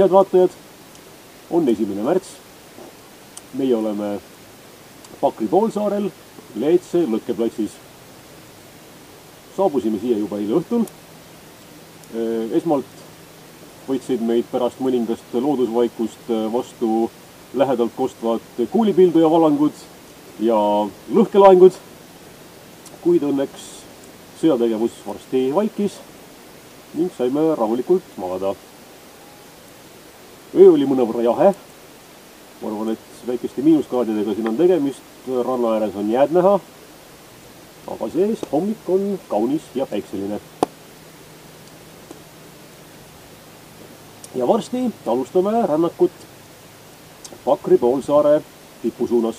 head vaatajad, on esimene märts. meie oleme Pakri poolsaarel Leetse lõkkeplatsis. saabusime siia juba eile õhtul. esmalt võtsid meid pärast mõningast loodusvaikust vastu lähedalt kostvad kuulipildu ja valangud ja lõhkelaengud. kuid õnneks sõjategevus varsti vaikis ning saime rahulikult magada. Öö oli mõnevõrra jahe. ma arvan, et väikeste miinuskraadidega siin on tegemist, ranna ääres on jääd näha. aga see-eest hommik on kaunis ja päikseline. ja varsti alustame rännakut Pakri poolsaare tipu suunas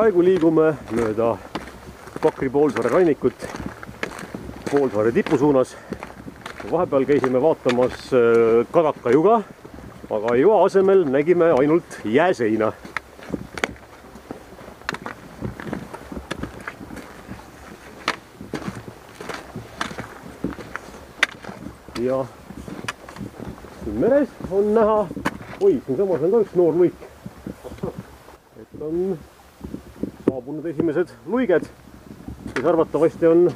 praegu liigume mööda Pakri poolsaare rannikut poolsaare tipu suunas. vahepeal käisime vaatamas äh, Kadaka juga, aga joa asemel nägime ainult jääseina. ja siin meres on näha, oi, siinsamas on ka üks noor luik. et on saabunud esimesed luiged, kes arvatavasti on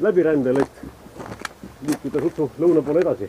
läbirändel, et liikuda sutsu lõuna poole edasi.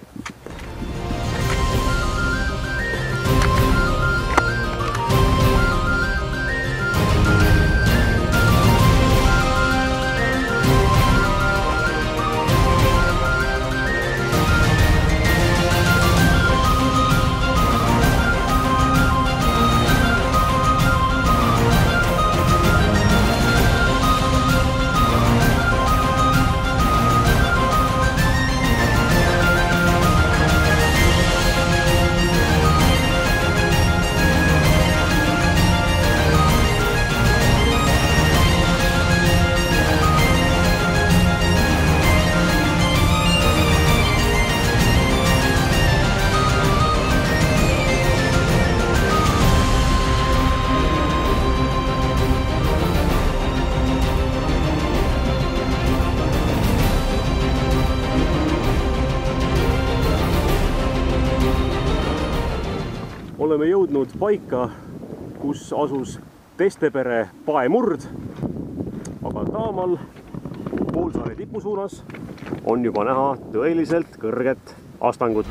Oleme jõudnud paika, kus asus Testepere paemurd. aga taamal poolsaare tipu suunas on juba näha tõeliselt kõrget astangut.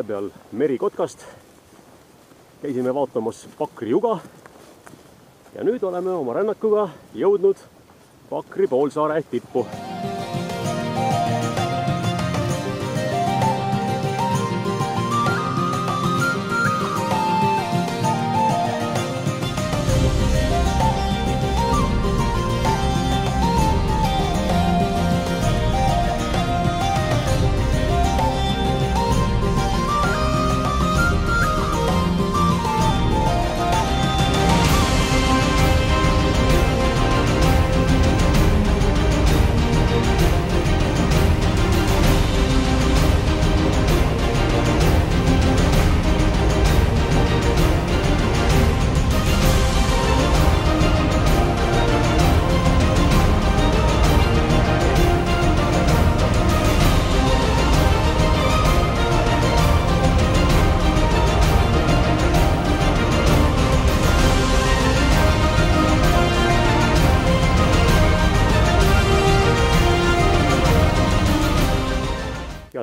Vahepeal merikotkast, käisime vaatamas Pakri juga. ja nüüd oleme oma rännakuga jõudnud Pakri poolsaare tippu.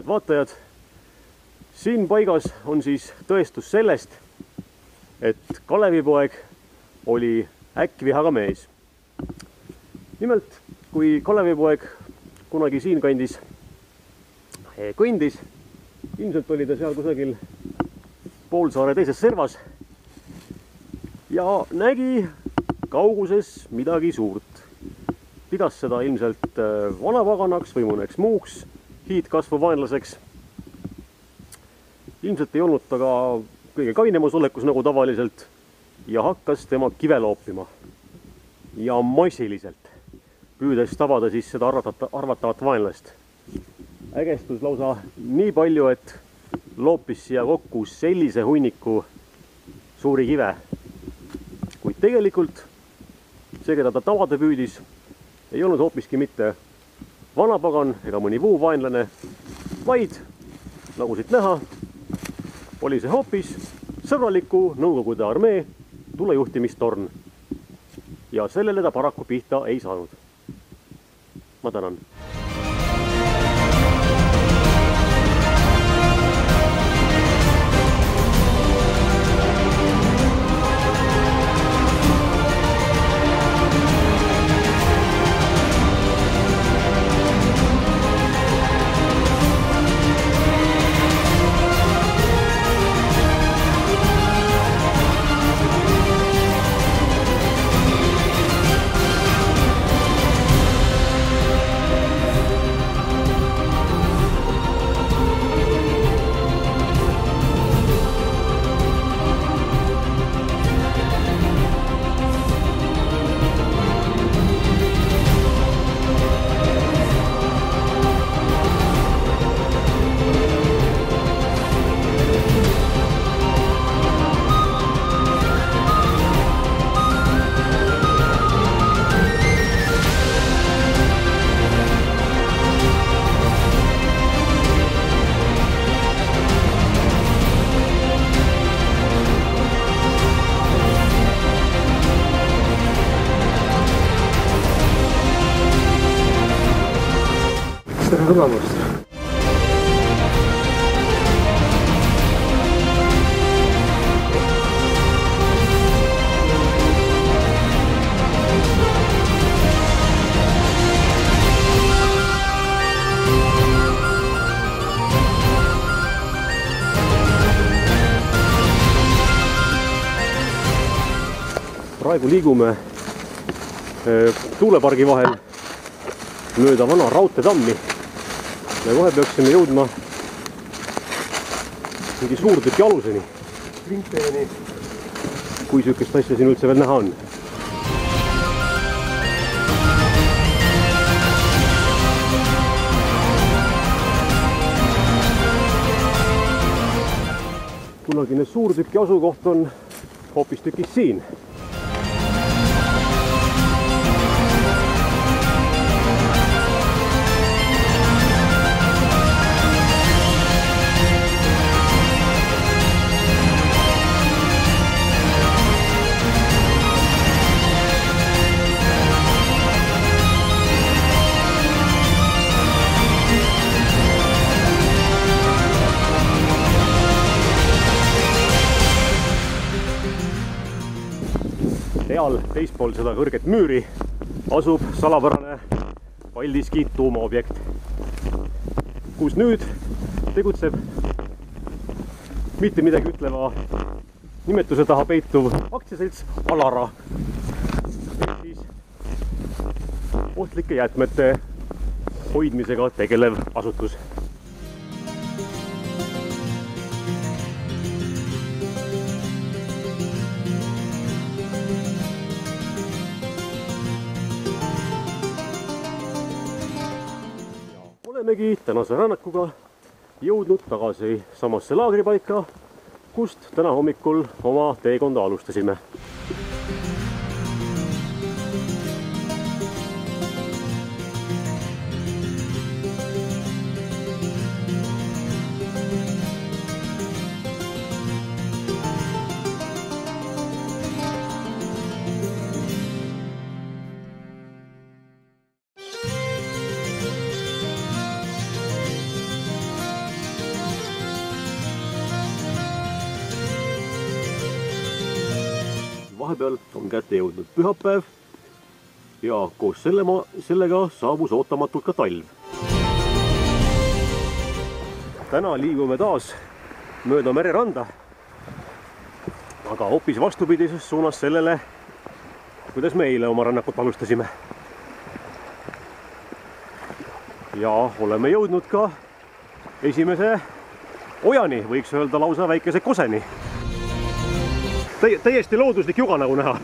Vaatajad. siin paigas on siis tõestus sellest, et Kalevipoeg oli äkkvihaga mees. nimelt, kui Kalevipoeg kunagi siinkandis eh, kõndis, ilmselt oli ta seal kusagil poolsaare teises servas ja nägi kauguses midagi suurt. pidas seda ilmselt äh, vanapaganaks või mõneks muuks hiidkasvu vaenlaseks. ilmselt ei olnud ta ka kõige kainemas olekus nagu tavaliselt ja hakkas tema kive loopima. ja massiliselt, püüdes tabada siis seda arvatata, arvatavat vaenlast. ägestus lausa nii palju, et loopis siia kokku sellise hunniku suuri kive. kuid tegelikult see, keda ta tabada püüdis, ei olnud hoopiski mitte vanapagan ega mõni muu vaenlane, vaid nagu siit näha, oli see hoopis sõbraliku Nõukogude armee tulejuhtimistorn. ja sellele ta paraku pihta ei saanud. ma tänan tere tulemast! praegu liigume eh, tuulepargi vahel mööda vana raudteetammi ja kohe peaksime jõudma mingi suurtüki aluseni, kui niisugust asja siin üldse veel näha on. kunagine suurtüki asukoht on hoopistükkis siin teispool seda kõrget müüri asub salapärane Paldiski tuumaobjekt, kus nüüd tegutseb mitte midagi ütleva nimetuse taha peituv aktsiaselts Alara. siis ohtlike jäätmete hoidmisega tegelev asutus olemegi tänase rännakuga jõudnud tagasi samasse laagripaika, kust täna hommikul oma teekonda alustasime. Vahepeal on kätte jõudnud pühapäev ja koos selle sellega saabus ootamatult ka talv. täna liigume taas mööda mereranda. aga hoopis vastupidises suunas sellele, kuidas me eile oma rännakut alustasime. ja oleme jõudnud ka esimese ojani, võiks öelda lausa väikese koseni. Täiesti looduslik juga nagu näha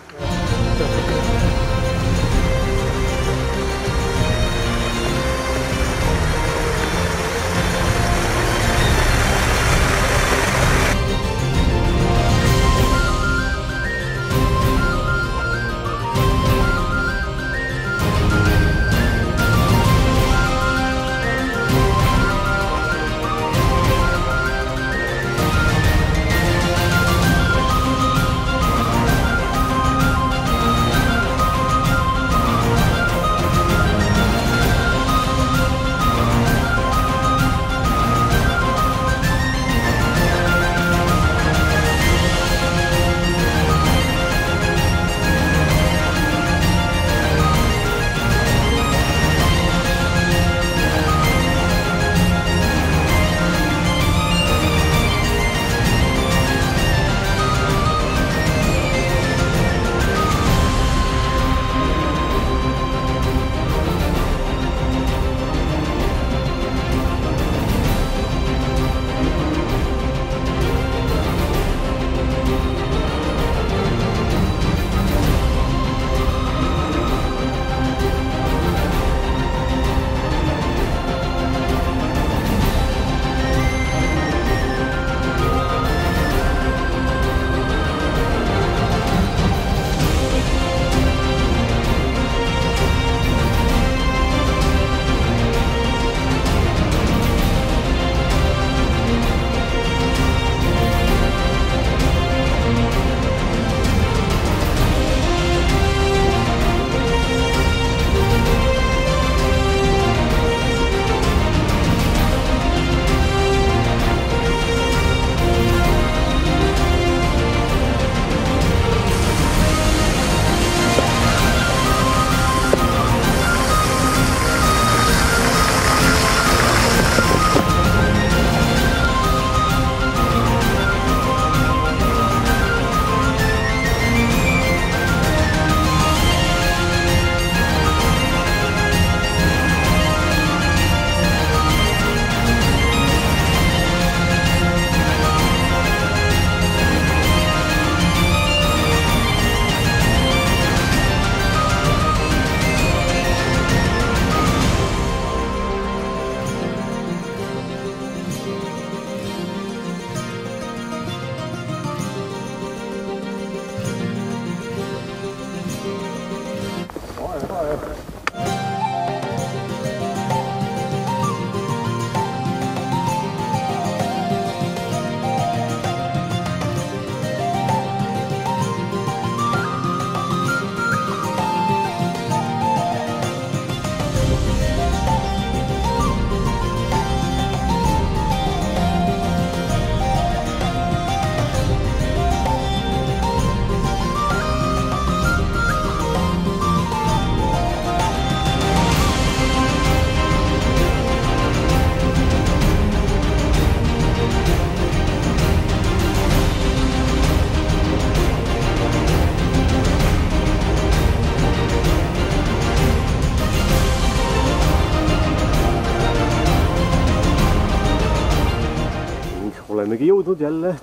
olemegi jõudnud jälle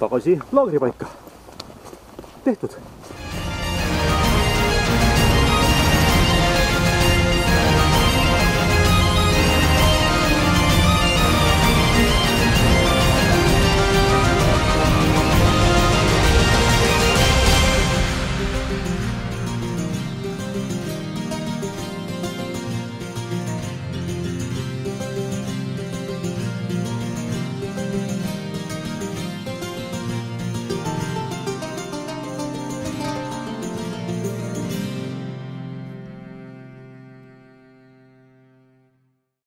tagasi laagripaika. tehtud